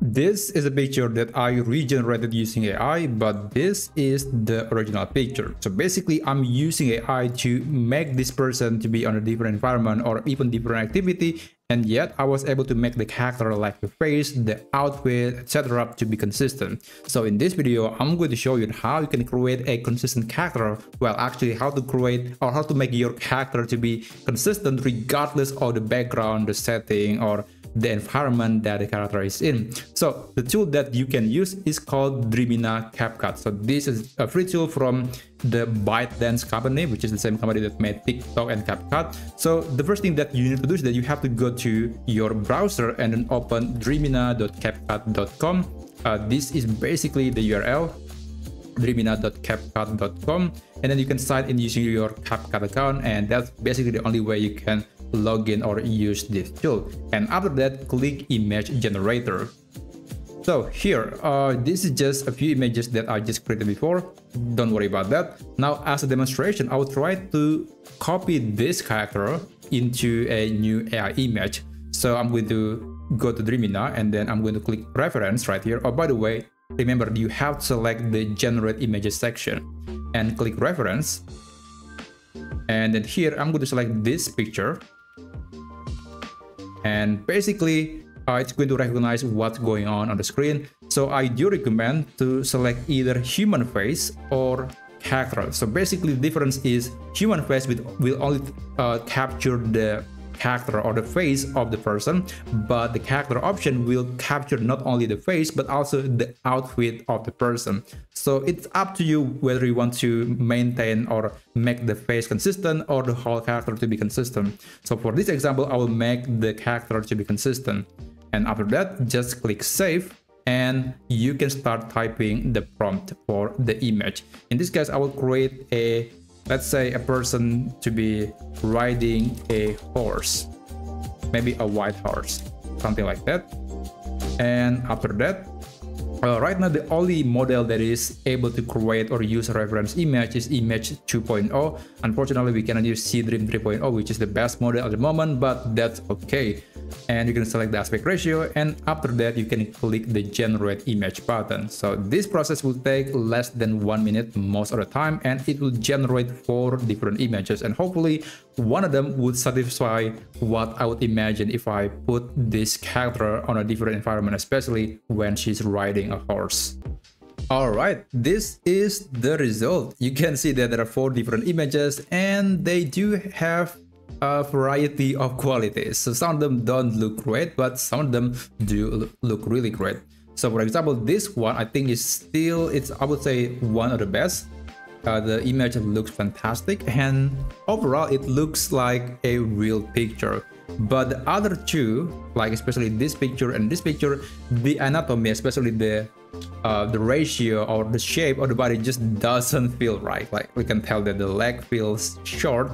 This is a picture that I regenerated using AI, but this is the original picture. So basically, I'm using AI to make this person to be on a different environment or even different activity, and yet I was able to make the character like the face, the outfit, etc. to be consistent. So in this video, I'm going to show you how you can create a consistent character, well actually how to create or how to make your character to be consistent regardless of the background, the setting, or the environment that the character is in. So the tool that you can use is called Dreamina CapCut. So this is a free tool from the ByteDance company, which is the same company that made TikTok and CapCut. So the first thing that you need to do is that you have to go to your browser and then open dreamina.capcut.com. Uh, this is basically the URL dreamina.capcut.com and then you can sign in using your CapCut account and that's basically the only way you can login or use this tool. And after that, click image generator. So here, uh, this is just a few images that I just created before. Don't worry about that. Now, as a demonstration, I will try to copy this character into a new AI image. So I'm going to go to Dreamina and then I'm going to click reference right here. Oh, by the way, remember you have to select the generate images section and click reference. And then here I'm going to select this picture and basically uh, it's going to recognize what's going on on the screen. So I do recommend to select either human face or character. So basically the difference is human face will, will only uh, capture the character or the face of the person but the character option will capture not only the face but also the outfit of the person. So it's up to you whether you want to maintain or make the face consistent or the whole character to be consistent. So for this example i will make the character to be consistent. And after that just click save and you can start typing the prompt for the image. In this case i will create a let's say a person to be riding a horse maybe a white horse something like that. And after that uh, right now the only model that is able to create or use a reference image is image 2.0 unfortunately we cannot use Seedream 3.0 which is the best model at the moment but that's okay. And you can select the aspect ratio and after that you can click the generate image button. So this process will take less than one minute most of the time and it will generate four different images. And hopefully one of them would satisfy what I would imagine if I put this character on a different environment especially when she's riding a horse Alright, this is the result. You can see that there are four different images and they do have a variety of qualities. So some of them don't look great, but some of them do look really great. So for example, this one I think is still, it's I would say one of the best. Uh, the image looks fantastic and overall it looks like a real picture. But the other two, like especially this picture and this picture, the anatomy, especially the uh, the ratio or the shape of the body just doesn't feel right. Like we can tell that the leg feels short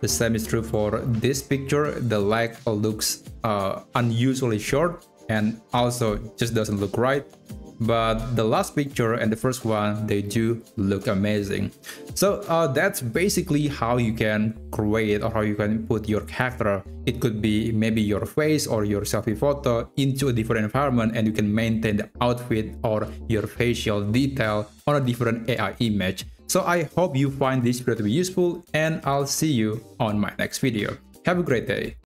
the same is true for this picture. The leg looks uh, unusually short and also just doesn't look right. But the last picture and the first one, they do look amazing. So uh, that's basically how you can create or how you can put your character. It could be maybe your face or your selfie photo into a different environment and you can maintain the outfit or your facial detail on a different AI image. So I hope you find this video to be useful and I'll see you on my next video. Have a great day.